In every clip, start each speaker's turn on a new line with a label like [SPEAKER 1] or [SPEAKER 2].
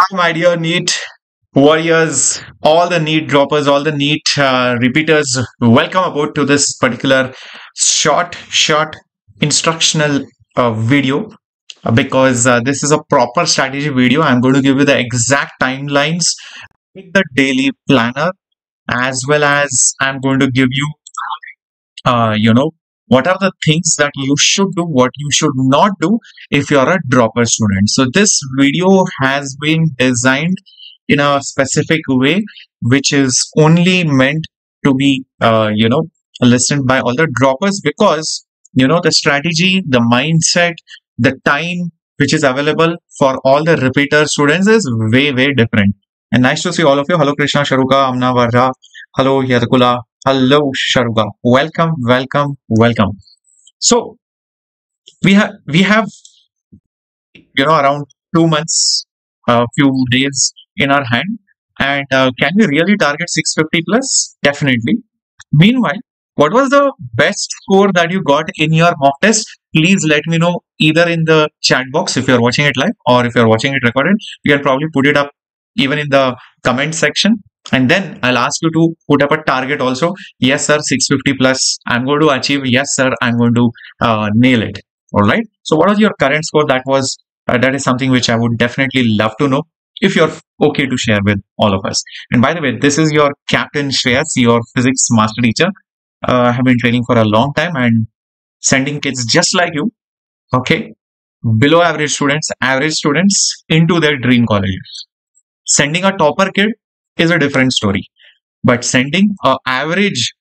[SPEAKER 1] Hi, my dear NEET warriors, all the NEET droppers, all the NEET uh, repeaters. Welcome aboard to this particular short, short instructional uh, video uh, because uh, this is a proper strategy video. I'm going to give you the exact timelines with the daily planner as well as I'm going to give you, uh, you know, what are the things that you should do, what you should not do if you're a dropper student. So this video has been designed in a specific way, which is only meant to be, uh, you know, listened by all the droppers because, you know, the strategy, the mindset, the time which is available for all the repeater students is way, way different. And nice to see all of you. Hello, Krishna, Sharuka, Amna, Varra. Hello, Yadakula. Hello, Sharuka. Welcome, welcome, welcome. So we have we have you know around two months, a few days in our hand, and uh, can we really target 650 plus? Definitely. Meanwhile, what was the best score that you got in your mock test? Please let me know either in the chat box if you're watching it live or if you're watching it recorded. You can probably put it up even in the comment section and then i'll ask you to put up a target also. Yes sir 650 plus i'm going to achieve. Yes sir i'm going to uh, nail it. All right? So what was your current score? That was uh, that is something which i would definitely love to know if you're okay to share with all of us. And by the way this is your captain shreyas your physics master teacher. Uh, i have been training for a long time and sending kids just like you okay? Below average students average students into their dream colleges. Sending a topper kid is a different story. But sending a average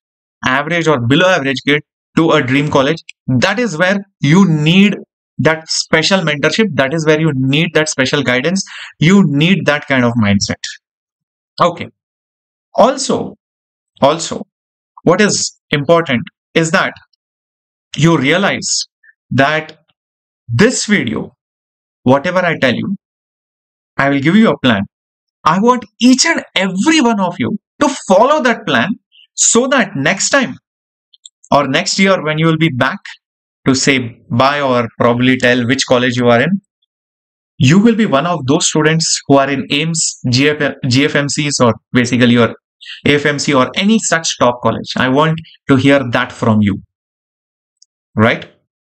[SPEAKER 1] average or below average kid to a dream college that is where you need that special mentorship. That is where you need that special guidance. You need that kind of mindset. Okay. Also also what is important is that you realize that this video whatever i tell you i will give you a plan I want each and every one of you to follow that plan so that next time or next year when you will be back to say bye or probably tell which college you are in, you will be one of those students who are in AIIMS, GF, GFMCs or basically your AFMC or any such top college. I want to hear that from you. Right?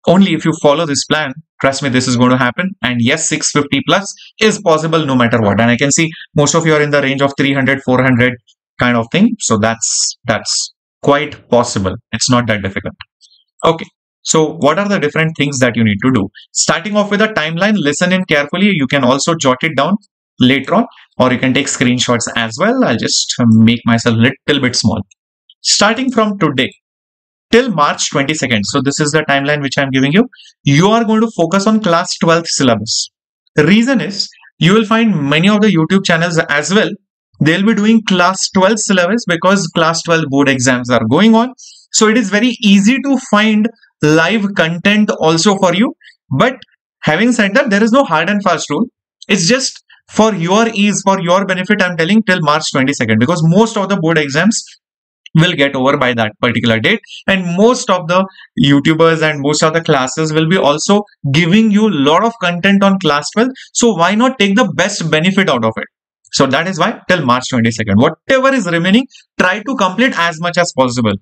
[SPEAKER 1] Only if you follow this plan, trust me, this is going to happen. And yes, 650 plus is possible no matter what. And I can see most of you are in the range of 300, 400 kind of thing. So that's, that's quite possible. It's not that difficult. Okay. So what are the different things that you need to do? Starting off with a timeline, listen in carefully. You can also jot it down later on, or you can take screenshots as well. I'll just make myself a little bit small. Starting from today, till March 22nd. So this is the timeline which I'm giving you. You are going to focus on class 12th syllabus. The reason is you will find many of the YouTube channels as well. They'll be doing class 12 syllabus because class 12 board exams are going on. So it is very easy to find live content also for you. But having said that, there is no hard and fast rule. It's just for your ease, for your benefit, I'm telling till March 22nd because most of the board exams will get over by that particular date. And most of the youtubers and most of the classes will be also giving you a lot of content on class 12 so why not take the best benefit out of it? So that is why till march 22nd whatever is remaining try to complete as much as possible.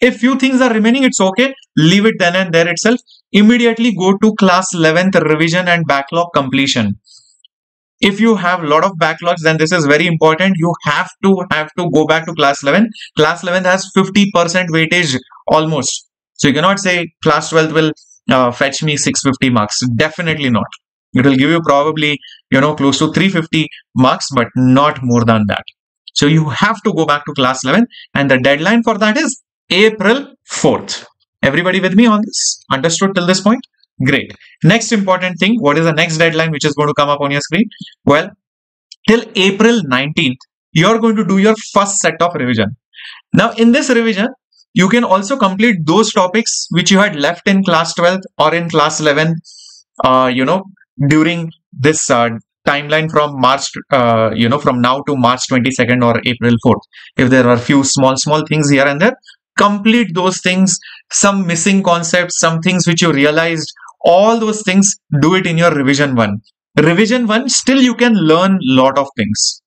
[SPEAKER 1] If few things are remaining it's okay. Leave it then and there itself. Immediately go to class 11th revision and backlog completion if you have a lot of backlogs then this is very important. You have to have to go back to class 11 class 11 has 50 percent weightage almost. So you cannot say class 12 will uh, fetch me 650 marks. Definitely not. It will give you probably you know close to 350 marks but not more than that. So you have to go back to class 11 and the deadline for that is april 4th everybody with me on this? Understood till this point Great. Next important thing, what is the next deadline which is going to come up on your screen? Well, till April 19th, you're going to do your first set of revision. Now, in this revision, you can also complete those topics which you had left in class 12 or in class 11, uh, you know, during this uh, timeline from March, uh, you know, from now to March 22nd or April 4th. If there are a few small, small things here and there, complete those things, some missing concepts, some things which you realized all those things do it in your revision one. Revision 1 still you can learn lot of things.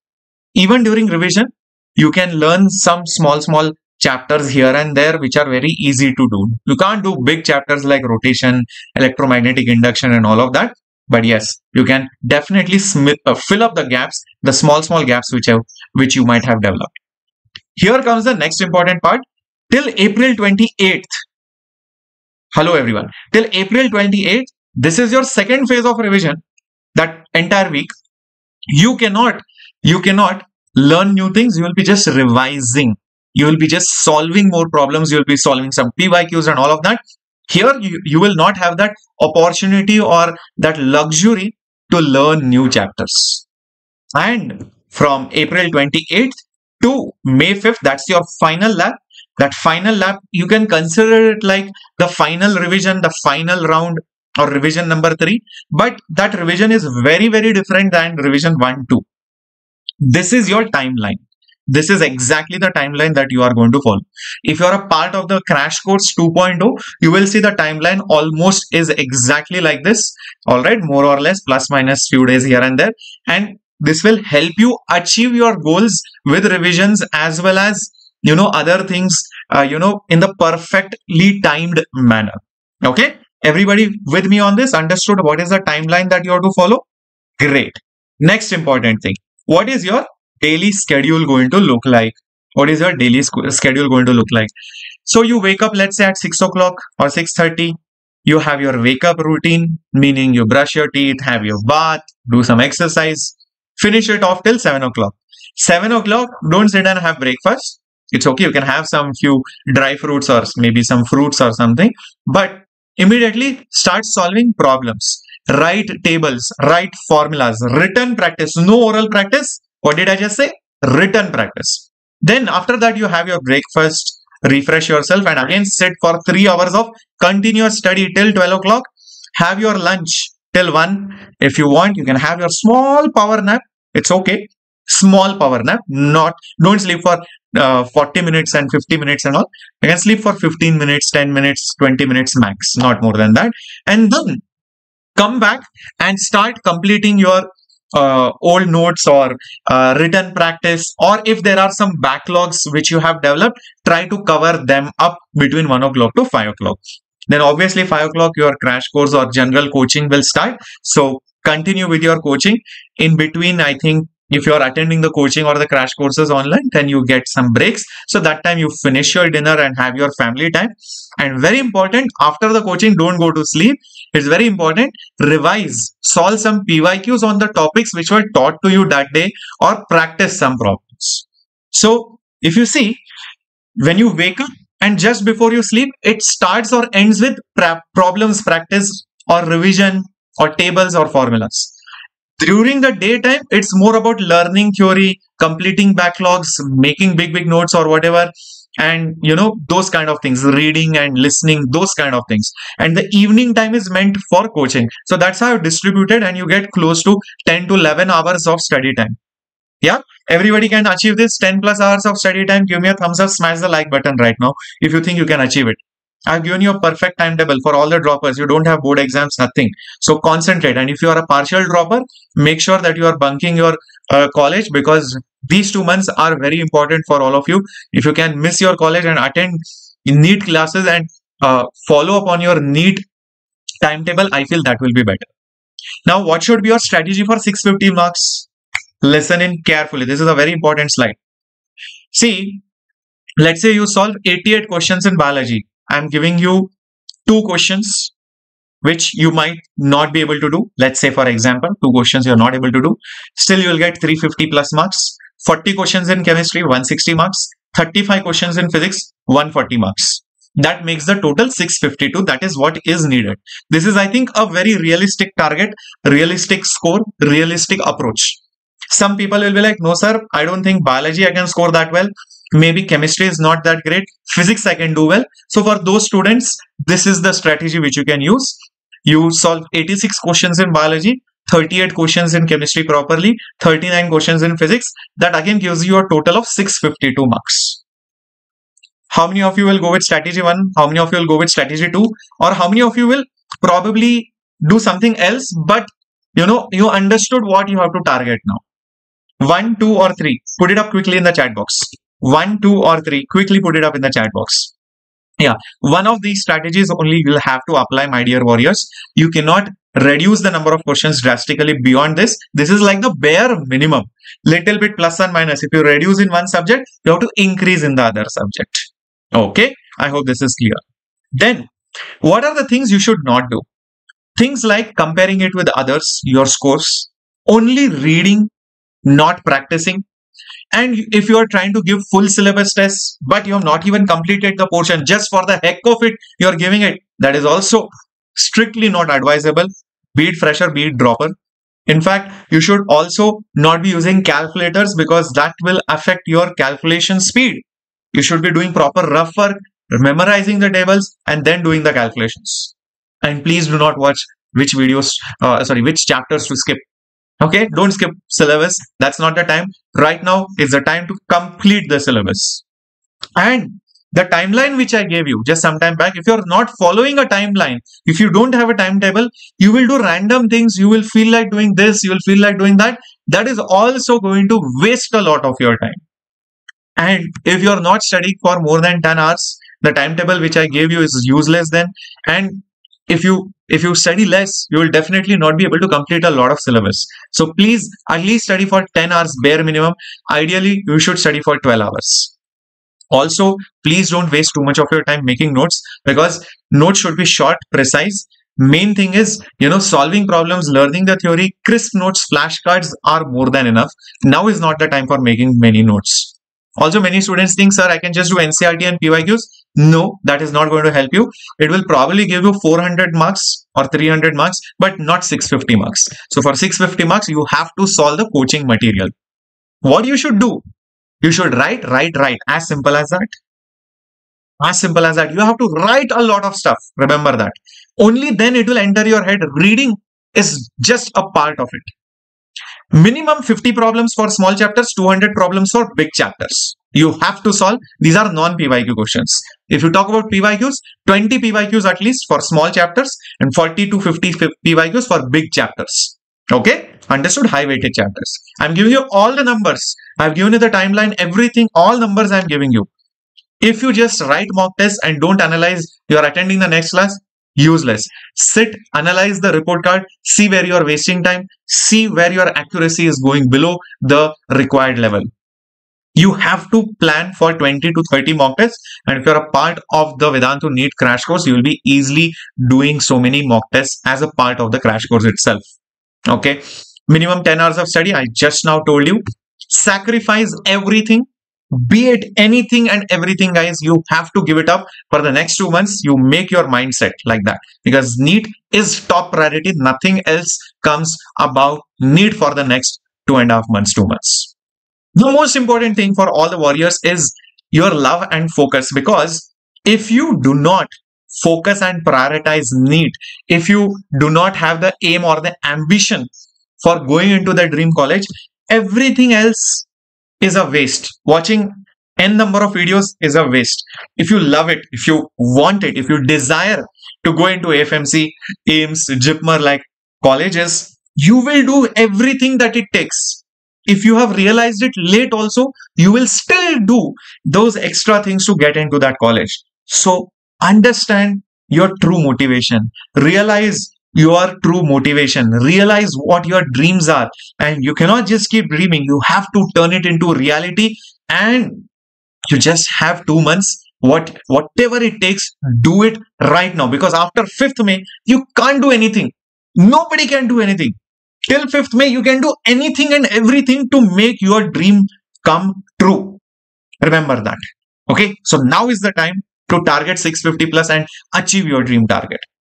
[SPEAKER 1] Even during revision you can learn some small small chapters here and there which are very easy to do. You can't do big chapters like rotation electromagnetic induction and all of that but yes you can definitely uh, fill up the gaps the small small gaps which have which you might have developed. Here comes the next important part. Till april 28th hello everyone. Till april 28th this is your second phase of revision that entire week. You cannot you cannot learn new things. You will be just revising. You will be just solving more problems. You'll be solving some pyqs and all of that. Here you, you will not have that opportunity or that luxury to learn new chapters. And from april 28th to may 5th that's your final lab that final lap you can consider it like the final revision the final round or revision number 3 but that revision is very very different than revision 1 2 this is your timeline. This is exactly the timeline that you are going to follow. If you are a part of the crash course 2.0 you will see the timeline almost is exactly like this. All right more or less plus minus few days here and there. And this will help you achieve your goals with revisions as well as you know other things uh, you know in the perfectly timed manner okay everybody with me on this understood what is the timeline that you have to follow great next important thing what is your daily schedule going to look like? What is your daily schedule going to look like? So you wake up, let's say at 6 o'clock or 6.30. You have your wake up routine, meaning you brush your teeth, have your bath, do some exercise, finish it off till 7 o'clock. 7 o'clock, don't sit and have breakfast. It's okay. You can have some few dry fruits or maybe some fruits or something, but immediately start solving problems. Write tables, write formulas, written practice, no oral practice, what did I just say? Written practice. Then after that, you have your breakfast, refresh yourself and again sit for three hours of continuous study till 12 o'clock. Have your lunch till 1. If you want, you can have your small power nap. It's okay. Small power nap. Not, don't sleep for uh, 40 minutes and 50 minutes and all. You can sleep for 15 minutes, 10 minutes, 20 minutes max, not more than that. And then come back and start completing your uh, old notes or uh, written practice or if there are some backlogs which you have developed try to cover them up between 1 o'clock to 5 o'clock then obviously 5 o'clock your crash course or general coaching will start so continue with your coaching in between i think if you're attending the coaching or the crash courses online then you get some breaks. So that time you finish your dinner and have your family time. And very important after the coaching don't go to sleep. It's very important revise. Solve some pyqs on the topics which were taught to you that day or practice some problems. So if you see when you wake up and just before you sleep it starts or ends with problems practice or revision or tables or formulas during the daytime it's more about learning theory completing backlogs making big big notes or whatever and you know those kind of things reading and listening those kind of things. And the evening time is meant for coaching. So that's how distributed and you get close to 10 to 11 hours of study time. Yeah? Everybody can achieve this 10 plus hours of study time. Give me a thumbs up smash the like button right now if you think you can achieve it I've given you a perfect timetable for all the droppers. You don't have board exams, nothing. So concentrate. And if you are a partial dropper, make sure that you are bunking your uh, college because these two months are very important for all of you. If you can miss your college and attend NEET classes and uh, follow up on your NEET timetable, I feel that will be better. Now, what should be your strategy for 650 marks? Listen in carefully. This is a very important slide. See, let's say you solve 88 questions in biology I'm giving you two questions which you might not be able to do. Let's say, for example, two questions you're not able to do. Still, you'll get 350 plus marks. 40 questions in chemistry, 160 marks. 35 questions in physics, 140 marks. That makes the total 652. That is what is needed. This is, I think, a very realistic target, realistic score, realistic approach. Some people will be like, no, sir, I don't think biology I can score that well maybe chemistry is not that great. Physics i can do well. So for those students this is the strategy which you can use. You solve 86 questions in biology 38 questions in chemistry properly 39 questions in physics. That again gives you a total of 652 marks. How many of you will go with strategy 1 how many of you will go with strategy 2 or how many of you will probably do something else but you know, you understood what you have to target now. One, two, or three. Put it up quickly in the chat box. One, two, or three. Quickly put it up in the chat box. Yeah, one of these strategies only you'll have to apply, my dear warriors. You cannot reduce the number of questions drastically beyond this. This is like the bare minimum. Little bit plus and minus. If you reduce in one subject, you have to increase in the other subject. Okay, I hope this is clear. Then, what are the things you should not do? Things like comparing it with others, your scores, only reading, not practicing. And if you are trying to give full syllabus tests, but you have not even completed the portion just for the heck of it, you are giving it. That is also strictly not advisable, be it fresher, be it dropper. In fact, you should also not be using calculators because that will affect your calculation speed. You should be doing proper rough work, memorizing the tables, and then doing the calculations. And please do not watch which videos, uh, sorry, which chapters to skip. Okay, don't skip syllabus. That's not the time. Right now is the time to complete the syllabus. And the timeline which I gave you just some time back, if you're not following a timeline, if you don't have a timetable, you will do random things. You will feel like doing this, you will feel like doing that. That is also going to waste a lot of your time. And if you're not studying for more than 10 hours, the timetable which I gave you is useless then. And if you if you study less, you will definitely not be able to complete a lot of syllabus. So please at least study for 10 hours bare minimum. Ideally, you should study for 12 hours. Also, please don't waste too much of your time making notes because notes should be short, precise. Main thing is, you know, solving problems, learning the theory, crisp notes, flashcards are more than enough. Now is not the time for making many notes. Also, many students think, sir, I can just do NCERT and PYQs. No, that is not going to help you. It will probably give you 400 marks or 300 marks, but not 650 marks. So for 650 marks, you have to solve the coaching material. What you should do? You should write, write, write. As simple as that. As simple as that. You have to write a lot of stuff. Remember that. Only then it will enter your head. Reading is just a part of it. Minimum 50 problems for small chapters, 200 problems for big chapters. You have to solve. These are non-PYQ questions. If you talk about PYQs, 20 PYQs at least for small chapters and 40 to 50 PYQs for big chapters. Okay, understood high weighted chapters. I'm giving you all the numbers. I've given you the timeline, everything, all numbers I'm giving you. If you just write mock tests and don't analyze, you're attending the next class, useless. Sit, analyze the report card, see where you're wasting time, see where your accuracy is going below the required level. You have to plan for 20 to 30 mock tests. And if you're a part of the Vedantu NEET crash course, you will be easily doing so many mock tests as a part of the crash course itself. Okay. Minimum 10 hours of study. I just now told you. Sacrifice everything be it anything and everything guys you have to give it up for the next two months you make your mindset like that because NEET is top priority nothing else comes about NEET for the next two and a half months two months the most important thing for all the warriors is your love and focus because if you do not focus and prioritize NEET if you do not have the aim or the ambition for going into the dream college everything else is a waste. Watching n number of videos is a waste. If you love it if you want it if you desire to go into AFMC AIIMS jipmer like colleges you will do everything that it takes if you have realized it late also you will still do those extra things to get into that college. So understand your true motivation. Realize your true motivation. Realize what your dreams are. And you cannot just keep dreaming. You have to turn it into reality. And you just have two months. What whatever it takes do it right now. Because after 5th may you can't do anything. Nobody can do anything till 5th may you can do anything and everything to make your dream come true remember that okay so now is the time to target 650 plus and achieve your dream target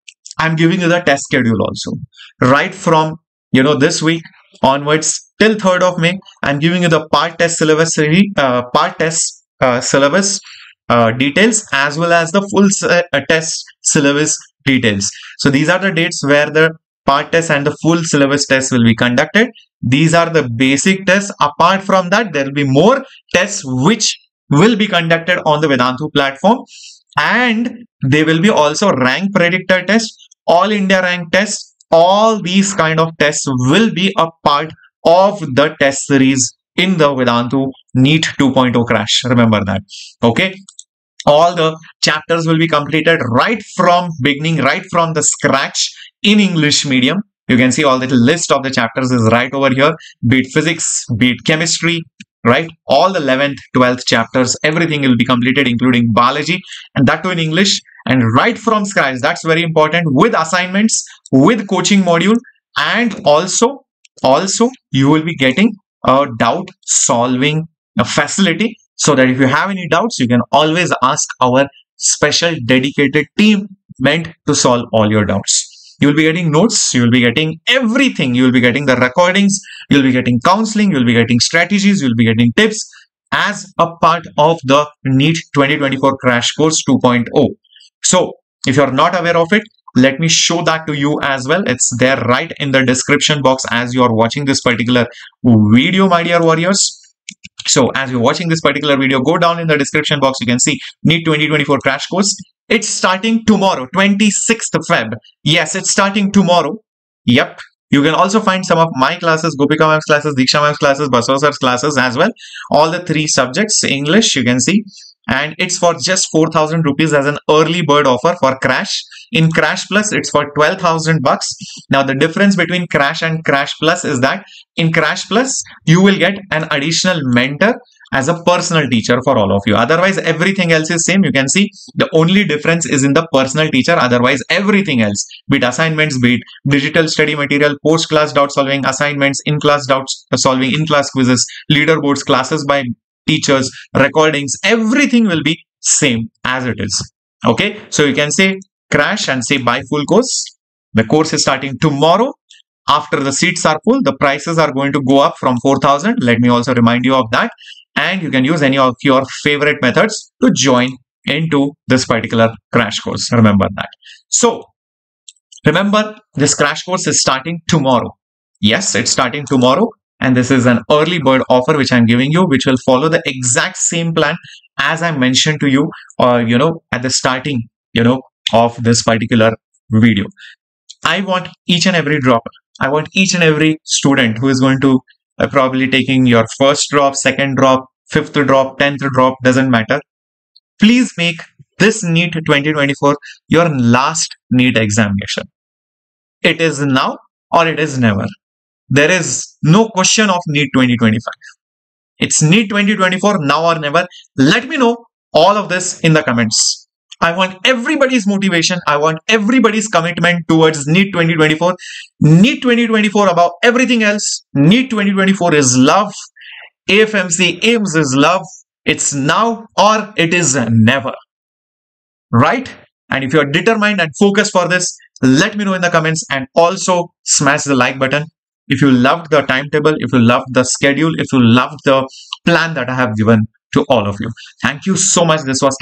[SPEAKER 1] I'm giving you the test schedule also. Right from, you know, this week onwards till 3rd of May, I'm giving you the part test syllabus, uh, part test uh, syllabus uh, details as well as the full uh, test syllabus details. So these are the dates where the part test and the full syllabus test will be conducted. These are the basic tests. Apart from that, there will be more tests which will be conducted on the Vedantu platform and they will be also rank predictor test all India rank test all these kind of tests will be a part of the test series in the Vedantu NEET 2.0 crash. Remember that. Okay. All the chapters will be completed right from beginning, right from the scratch in English medium. You can see all the list of the chapters is right over here. Be it physics, be it chemistry, right? All the 11th, 12th chapters, everything will be completed, including biology, and that too in English and right from scratch. That's very important with assignments, with coaching module, and also, also you will be getting a doubt solving facility so that if you have any doubts, you can always ask our special dedicated team meant to solve all your doubts. You will be getting notes, you will be getting everything. You will be getting the recordings, you'll be getting counseling, you'll be getting strategies, you'll be getting tips as a part of the NEET 2024 Crash Course 2.0. So if you're not aware of it, let me show that to you as well. It's there right in the description box as you are watching this particular video, my dear warriors. So as you're watching this particular video, go down in the description box. You can see NEET 2024 crash course. It's starting tomorrow, 26th Feb. Yes, it's starting tomorrow. Yep. You can also find some of my classes, Gopika ma'am's classes, Diksha ma'am's classes, Basosar's classes as well. All the three subjects, English, you can see. And it's for just 4,000 rupees as an early bird offer for Crash. In Crash Plus, it's for 12,000 bucks. Now, the difference between Crash and Crash Plus is that in Crash Plus, you will get an additional mentor as a personal teacher for all of you. Otherwise, everything else is same. You can see the only difference is in the personal teacher. Otherwise, everything else, be it assignments, be it digital study material, post-class doubt solving, assignments, in-class doubt solving, in-class quizzes, leaderboards, classes by teachers, recordings, everything will be same as it is. Okay, so you can say crash and say buy full course. The course is starting tomorrow. After the seats are full, the prices are going to go up from 4000. Let me also remind you of that. And you can use any of your favorite methods to join into this particular crash course. Remember that. So remember this crash course is starting tomorrow. Yes, it's starting tomorrow. And this is an early bird offer which I'm giving you, which will follow the exact same plan as I mentioned to you, uh, you know, at the starting, you know, of this particular video. I want each and every dropper. I want each and every student who is going to uh, probably taking your first drop, second drop, fifth drop, tenth drop, doesn't matter. Please make this NEET 2024 your last NEET examination. It is now or it is never. There is no question of NEET 2025. It's NEET 2024 now or never. Let me know all of this in the comments. I want everybody's motivation. I want everybody's commitment towards NEET 2024. NEET 2024 about everything else. NEET 2024 is love. AFMC AIIMS is love. It's now or it is never. Right? And if you're determined and focused for this, let me know in the comments and also smash the like button. If you loved the timetable, if you loved the schedule, if you loved the plan that I have given to all of you. Thank you so much. This was